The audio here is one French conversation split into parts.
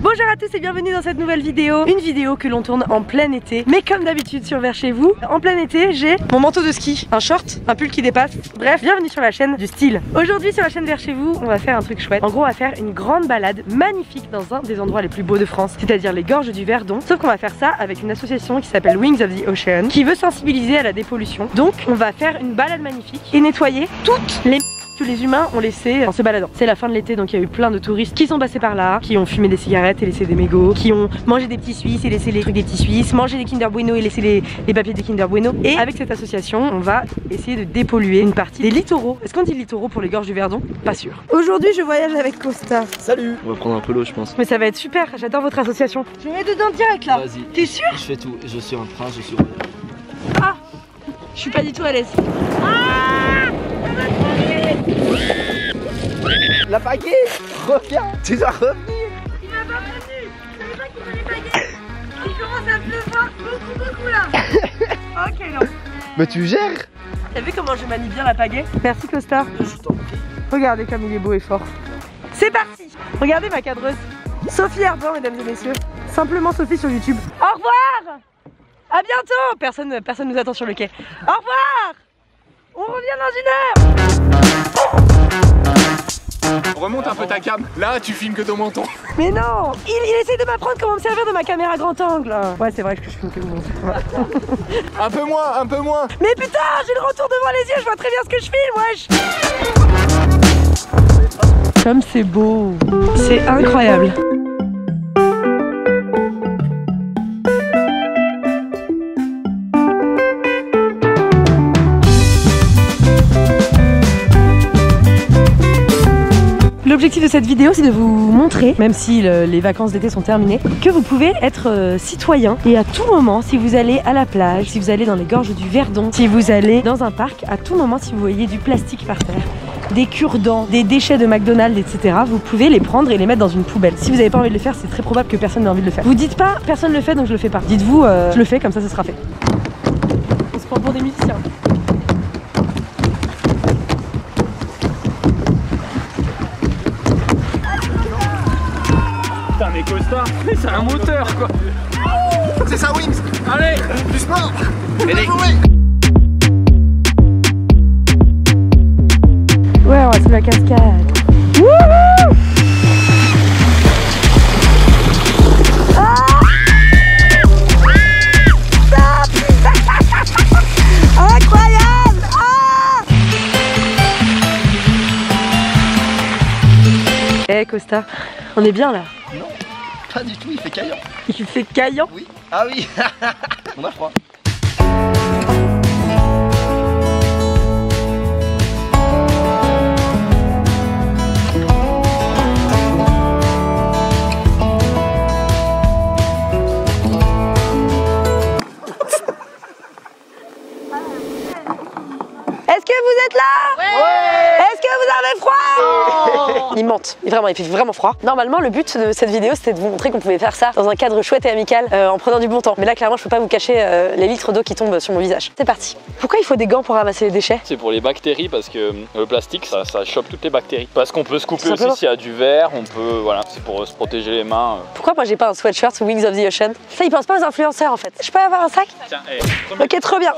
Bonjour à tous et bienvenue dans cette nouvelle vidéo. Une vidéo que l'on tourne en plein été. Mais comme d'habitude sur Vers chez vous En plein été j'ai mon manteau de ski Un short, un pull qui dépasse. Bref, bienvenue sur la chaîne du style. Aujourd'hui sur la chaîne Vers chez vous on va faire un truc chouette. En gros on va faire une grande balade magnifique Dans un des endroits les plus beaux de France C'est-à-dire les gorges du Verdon. Sauf qu'on va faire ça avec une association qui s'appelle Wings of the Ocean Qui veut sensibiliser à la dépollution. Donc on va faire une balade magnifique Et nettoyer toutes les que les humains ont laissé en se baladant. C'est la fin de l'été donc il y a eu plein de touristes qui sont passés par là, qui ont fumé des cigarettes et laissé des mégots, qui ont mangé des petits suisses et laissé les trucs des petits suisses, mangé des Kinder Bueno et laissé les, les papiers des Kinder Bueno. Et avec cette association, on va essayer de dépolluer une partie des littoraux. Est-ce qu'on dit littoraux pour les gorges du Verdon? Pas sûr. Aujourd'hui, je voyage avec Costa. Salut On va prendre un peu l'eau je pense. Mais ça va être super, j'adore votre association. Je vais dedans direct là. Vas-y. T'es sûr? Je fais tout. Je suis un prince, je suis Ah Je suis pas du tout à l'aise. La pagaie Reviens Tu dois revenir. Il m'a pas prévenu. Je savais pas qu'il fallait Il commence à pleuvoir beaucoup beaucoup là. Ok non. Mais tu gères. T'as vu comment je manie bien la pagaie? Merci Costa. Je t'en prie. Regardez comme il est beau et fort. C'est parti. Regardez ma cadreuse. Sophie Ardant mesdames et messieurs. Simplement Sophie sur YouTube. Au revoir. À bientôt. Personne, personne nous attend sur le quai. Au revoir. On revient dans une heure Remonte un peu ta cam. Là, tu filmes que ton menton. Mais non il, il essaie de m'apprendre comment me servir de ma caméra grand angle Ouais c'est vrai que je filme que mon Un peu moins, un peu moins. Mais putain, j'ai le retour devant les yeux, je vois très bien ce que je filme, wesh Comme c'est beau C'est incroyable L'objectif de cette vidéo, c'est de vous montrer, même si le- les vacances d'été sont terminées, que vous pouvez être euh, citoyen et à tout moment, si vous allez à la plage, si vous allez dans les gorges du Verdon, si vous allez dans un parc, à tout moment, si vous voyez du plastique par terre, des cure-dents, des déchets de McDonald's, etc., vous pouvez les prendre et les mettre dans une poubelle. Si vous n'avez pas envie de le faire, c'est très probable que personne n'ait envie de le faire. Vous dites pas, personne ne le fait, donc je le fais pas. Dites-vous, euh, je le fais, comme ça, ce sera fait. On se prend pour des musiciens. Putain, mais c'est un moteur quoi. C'est ça Wings. Allez, Du sport. Ouais, on va sous la cascade. Wouhou! Ah! Incroyable! Ah! Eh Costa, on est bien là. Pas du tout, il fait caillant. Il fait caillant. Oui. Ah oui On a froid. Est-ce que vous êtes là? Avez froid Il mente, vraiment, il fait vraiment froid. Normalement, le but de cette vidéo, c'était de vous montrer qu'on pouvait faire ça dans un cadre chouette et amical euh, en prenant du bon temps. Mais là, clairement, je peux pas vous cacher euh, les litres d'eau qui tombent sur mon visage. C'est parti. Pourquoi il faut des gants pour ramasser les déchets? C'est pour les bactéries parce que euh, le plastique ça, ça chope toutes les bactéries. Parce qu'on peut se couper aussi s'il y a du verre, on peut voilà, c'est pour euh, se protéger les mains. euh. Pourquoi moi j'ai pas un sweatshirt Wings of the Ocean? Ça, ils pensent pas aux influenceurs en fait. Je peux avoir un sac? Tiens, eh, Ok, trop bien.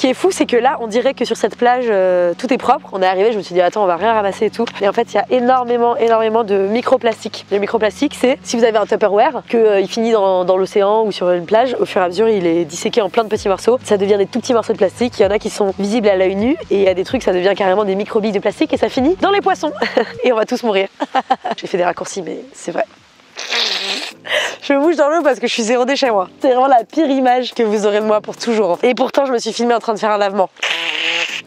Qui est fou, c'est que là, on dirait que sur cette plage, euh, tout est propre. On est arrivé, je me suis dit, attends, on va rien ramasser et tout. Et en fait, il y a énormément, énormément de microplastiques. Le microplastique, c'est si vous avez un Tupperware, qu'il finit dans, dans l'océan ou sur une plage, au fur et à mesure, il est disséqué en plein de petits morceaux. Ça devient des tout petits morceaux de plastique. Il y en a qui sont visibles à l'œil nu, et il y a des trucs, ça devient carrément des microbilles de plastique, et ça finit dans les poissons. et on va tous mourir. J'ai fait des raccourcis, mais c'est vrai. Je me bouge dans l'eau parce que je suis zéro déchet moi. C'est vraiment la pire image que vous aurez de moi pour toujours. Et pourtant je me suis filmée en train de faire un lavement.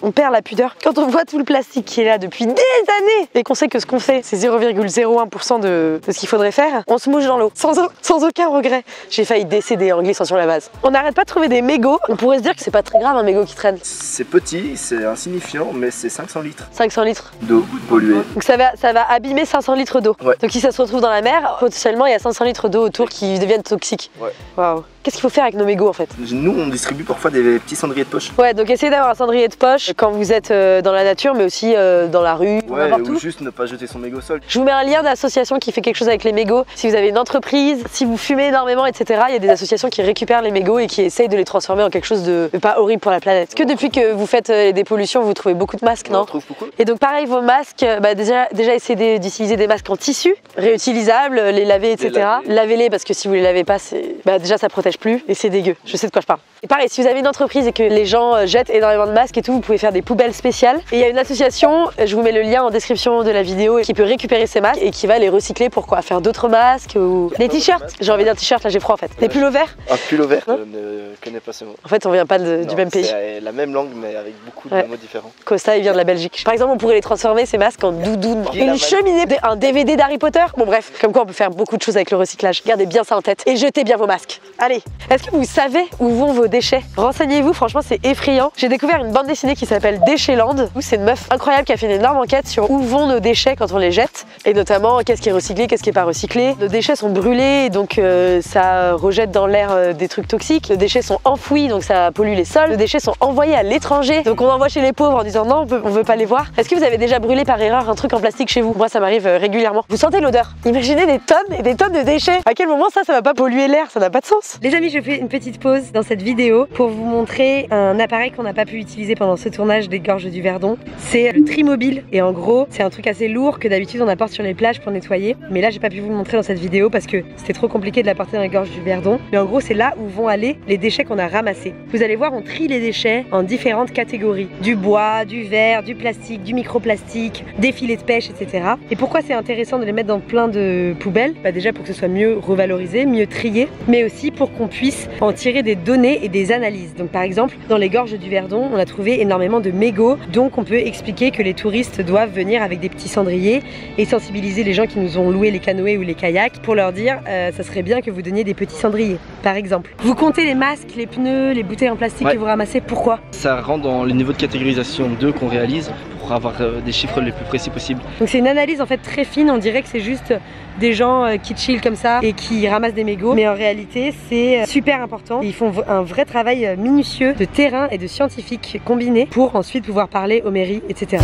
On perd la pudeur quand on voit tout le plastique qui est là depuis des années et qu'on sait que ce qu'on fait c'est 0,01% de, de ce qu'il faudrait faire. On se mouche dans l'eau sans, au- sans aucun regret. J'ai failli décéder en glissant sur la base. On n'arrête pas de trouver des mégots. On pourrait se dire que c'est pas très grave un mégot qui traîne. C'est petit, c'est insignifiant, mais c'est 500 litres 500 litres. d'eau polluée. Donc ça va, ça va abîmer 500 litres d'eau. Ouais. Donc si ça se retrouve dans la mer, potentiellement il y a 500 litres d'eau autour qui deviennent toxiques. Ouais. Waouh. Qu'est-ce qu'il faut faire avec nos mégots en fait Nous, on distribue parfois des petits cendriers de poche. Ouais, donc essayez d'avoir un cendrier de poche quand vous êtes euh, dans la nature, mais aussi euh, dans la rue, Ouais, ou juste ne pas jeter son mégot au sol. Je vous mets un lien d'association qui fait quelque chose avec les mégots. Si vous avez une entreprise, si vous fumez énormément, etc., il y a des associations qui récupèrent les mégots et qui essayent de les transformer en quelque chose de pas horrible pour la planète. Est-ce que depuis que vous faites euh, des pollutions, vous trouvez beaucoup de masques, On non en trouve beaucoup. Et donc pareil, vos masques, euh, bah, déjà, déjà essayez d'utiliser des masques en tissu, réutilisables, euh, les laver, etc. laver. Lavez-les parce que si vous les lavez pas, c'est bah, déjà ça protège plus et c'est dégueu. Je sais de quoi je parle. Et pareil, si vous avez une entreprise et que les gens euh, jettent énormément de masques et tout, vous pouvez faire des poubelles spéciales. Et il y a une association, euh, je vous mets le lien en description de la vidéo, qui peut récupérer ces masques et qui va les recycler pour quoi? Faire d'autres masques ou des t-shirts? J'ai envie d'un t-shirt, là j'ai froid en fait. Des pulls verts Un pull au vert, je ne connais pas ce mot. En fait, on vient pas de- du même pays. C'est la même langue, mais avec beaucoup de Ouais. mots différents. Costa, il vient de la Belgique. Par exemple, on pourrait les transformer, ces masques, en doudoune. Une cheminée, un DVD d'Harry Potter? Bon, bref, comme quoi on peut faire beaucoup de choses avec le recyclage. Gardez bien ça en tête et jetez bien vos masques. Allez, est-ce que vous savez où vont vos déchets? Renseignez-vous, franchement, c'est effrayant. J'ai découvert une bande dessinée qui s'appelle Déchetland, où c'est une meuf incroyable qui a fait une énorme enquête sur où vont nos déchets quand on les jette, et notamment qu'est-ce qui est recyclé, qu'est-ce qui est pas recyclé. Nos déchets sont brûlés, donc euh, ça rejette dans l'air euh, des trucs toxiques. Nos déchets sont enfouis, donc ça pollue les sols. Nos déchets sont envoyés à l'étranger, donc on envoie chez les pauvres en disant non, on, on veut pas les voir. Est-ce que vous avez déjà brûlé par erreur un truc en plastique chez vous? Moi, ça m'arrive euh, régulièrement. Vous sentez l'odeur? Imaginez des tonnes et des tonnes de déchets. À quel moment ça, ça va pas polluer l'air? Ça n'a pas de sens. Amis, je fais une petite pause dans cette vidéo pour vous montrer un appareil qu'on n'a pas pu utiliser pendant ce tournage des Gorges du Verdon. C'est le Trimobile et en gros, c'est un truc assez lourd que d'habitude on apporte sur les plages pour nettoyer. Mais là, j'ai pas pu vous le montrer dans cette vidéo parce que c'était trop compliqué de l'apporter dans les Gorges du Verdon. Mais en gros, c'est là où vont aller les déchets qu'on a ramassés. Vous allez voir, on trie les déchets en différentes catégories. Du bois, du verre, du plastique, du microplastique, des filets de pêche, etc. Et pourquoi c'est intéressant de les mettre dans plein de poubelles? Bah Déjà pour que ce soit mieux revalorisé, mieux trié, mais aussi pour qu'on puisse en tirer des données et des analyses. Donc par exemple, dans les gorges du Verdon, on a trouvé énormément de mégots, donc on peut expliquer que les touristes doivent venir avec des petits cendriers et sensibiliser les gens qui nous ont loué les canoës ou les kayaks pour leur dire euh, ça serait bien que vous donniez des petits cendriers, par exemple. Vous comptez les masques, les pneus, les bouteilles en plastique Ouais. que vous ramassez, pourquoi? Ça rentre dans les niveaux de catégorisation 2 qu'on réalise pour avoir euh, des chiffres les plus précis possibles. Donc c'est une analyse en fait très fine, on dirait que c'est juste des gens euh, qui chillent comme ça et qui ramassent des mégots, mais en réalité c'est euh, super important. Ils font un vrai travail euh, minutieux de terrain et de scientifique combiné pour ensuite pouvoir parler aux mairies, etc.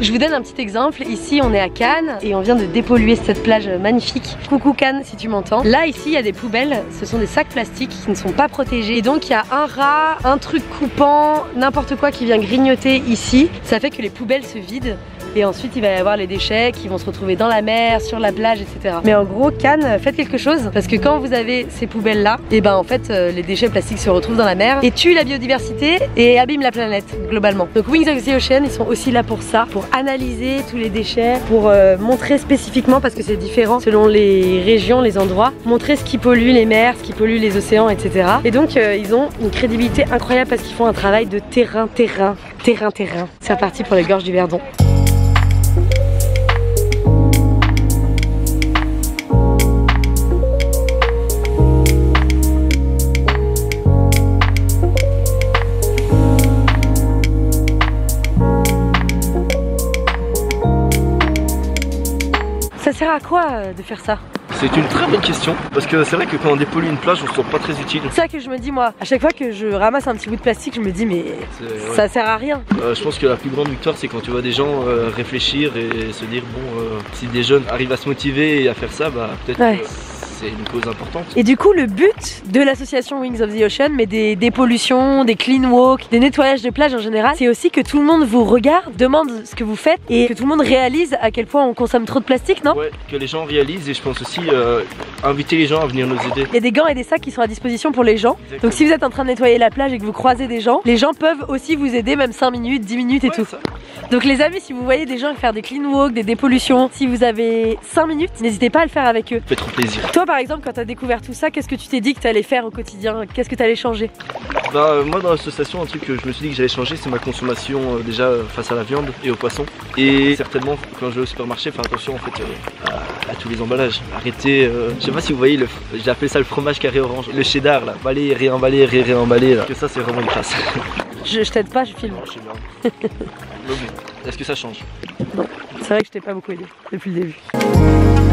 Je vous donne un petit exemple. Ici, on est à Cannes et on vient de dépolluer cette plage magnifique. Coucou Cannes, si tu m'entends. Là, ici, il y a des poubelles. Ce sont des sacs plastiques qui ne sont pas protégés. Et donc, il y a un rat, un truc coupant, n'importe quoi qui vient grignoter ici. Ça fait que les poubelles se vident. Et ensuite, il va y avoir les déchets qui vont se retrouver dans la mer, sur la plage, etc. Mais en gros, Cannes, faites quelque chose parce que quand vous avez ces poubelles là, et ben en fait, euh, les déchets plastiques se retrouvent dans la mer et tuent la biodiversité et abîment la planète globalement. Donc Wings of the Ocean, ils sont aussi là pour ça, pour analyser tous les déchets, pour euh, montrer spécifiquement parce que c'est différent selon les régions, les endroits, montrer ce qui pollue les mers, ce qui pollue les océans, etc. Et donc euh, ils ont une crédibilité incroyable parce qu'ils font un travail de terrain, terrain, terrain, terrain. C'est reparti pour les gorges du Verdon. Sert à quoi euh, de faire ça C'est une très bonne question parce que c'est vrai que quand on dépollue une plage, on se sent pas très utile. C'est ça que je me dis moi. À chaque fois que je ramasse un petit bout de plastique, je me dis mais ouais. ça sert à rien. Euh, je pense que la plus grande victoire, c'est quand tu vois des gens euh, réfléchir et se dire bon, euh, si des jeunes arrivent à se motiver et à faire ça, bah peut-être Ouais. C'est une cause importante. Et du coup, le but de l'association Wings of the Ocean, mais des dépollutions, des clean walks, des nettoyages de plage en général, c'est aussi que tout le monde vous regarde, demande ce que vous faites et que tout le monde réalise à quel point on consomme trop de plastique, non? Ouais, que les gens réalisent et je pense aussi euh, inviter les gens à venir nous aider. Il y a des gants et des sacs qui sont à disposition pour les gens. Donc si vous êtes en train de nettoyer la plage et que vous croisez des gens, les gens peuvent aussi vous aider, même 5 minutes, 10 minutes et Ouais, tout. ça. Donc les amis, si vous voyez des gens faire des clean walks, des dépollutions, si vous avez 5 minutes, n'hésitez pas à le faire avec eux. Ça fait trop plaisir. Toi par exemple, quand tu as découvert tout ça, qu'est-ce que tu t'es dit que tu allais faire au quotidien? Qu'est-ce que tu allais changer? Bah, euh, moi dans l'association, un truc que je me suis dit que j'allais changer, c'est ma consommation euh, déjà euh, face à la viande et aux poissons. Et certainement quand je vais au supermarché, faire attention en fait à, à tous les emballages. Arrêtez, je sais pas si vous voyez, j'ai appelé ça le fromage carré orange, le cheddar là, balai, réemballer, ré réemballer là. Que ça c'est vraiment une crasse. Je, je t'aide pas, je filme. Est-ce que ça change? C'est vrai que je t'ai pas beaucoup aidé depuis le début.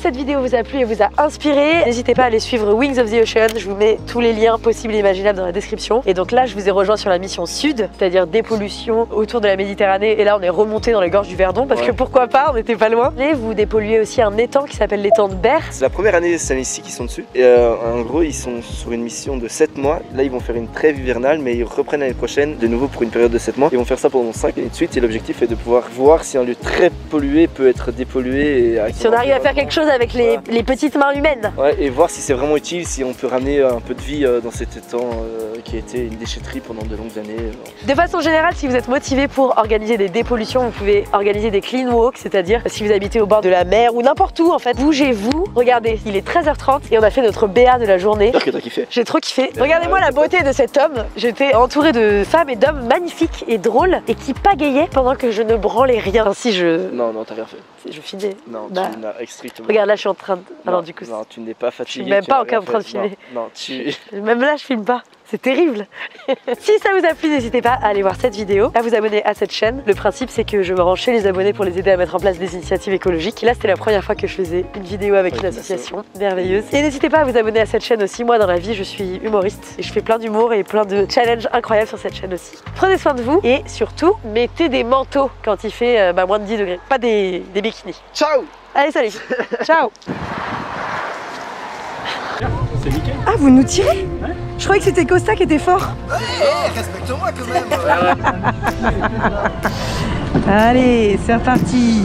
Que cette vidéo vous a plu et vous a inspiré. N'hésitez pas à aller suivre Wings of the Ocean. Je vous mets tous les liens possibles et imaginables dans la description. Et donc là, je vous ai rejoint sur la mission sud, c'est-à-dire dépollution autour de la Méditerranée. Et là, on est remonté dans les gorges du Verdon parce que pourquoi pas, on n'était pas loin. Et vous dépolluez aussi un étang qui s'appelle l'étang de Berre. C'est la première année cette année-ci qu'ils sont dessus. Et euh, en gros, ils sont sur une mission de 7 mois. Là, ils vont faire une trêve hivernale, mais ils reprennent l'année prochaine de nouveau pour une période de 7 mois. Ils vont faire ça pendant 5 années de suite. Et l'objectif est de pouvoir voir si un lieu très pollué peut être dépollué. Et Si on arrive à faire quelque chose avec les, Voilà. les petites mains humaines. Ouais, et voir si c'est vraiment utile, si on peut ramener un peu de vie euh, dans cet étang euh, qui a été une déchetterie pendant de longues années. euh. De façon générale, si vous êtes motivé pour organiser des dépollutions, vous pouvez organiser des clean walks, c'est-à-dire si vous habitez au bord de la mer ou n'importe où en fait, bougez-vous. Regardez, il est 13h30 et on a fait notre BA de la journée. J'espère que t'as kiffé. J'ai trop kiffé. Regardez-moi la beauté de cet homme. J'étais entourée de femmes et d'hommes magnifiques et drôles et qui pagayaient pendant que je ne branlais rien. Ainsi, je, Non, non, t'as rien fait. je filmais. Non, Bah, tu n'as strictement. Regarde, là, je suis en train de. Ah non, du coup, non, tu n'es pas fatigué. même tu pas n'as encore en train de filmer. Non, non, tu. Même là, je filme pas. C'est terrible. si ça vous a plu, n'hésitez pas à aller voir cette vidéo, à vous abonner à cette chaîne. Le principe, c'est que je me rends chez les abonnés pour les aider à mettre en place des initiatives écologiques. Là, c'était la première fois que je faisais une vidéo avec une association merveilleuse. Et n'hésitez pas à vous abonner à cette chaîne aussi. Moi, dans la vie, je suis humoriste et je fais plein d'humour et plein de challenges incroyables sur cette chaîne aussi. Prenez soin de vous et surtout, mettez des manteaux quand il fait euh, bah, moins de 10 degrés, pas des, des bikinis. Ciao Allez, salut Ciao. Ah, vous nous tirez Je croyais que c'était Costa qui était fort. Respecte-moi quand même Allez, c'est reparti.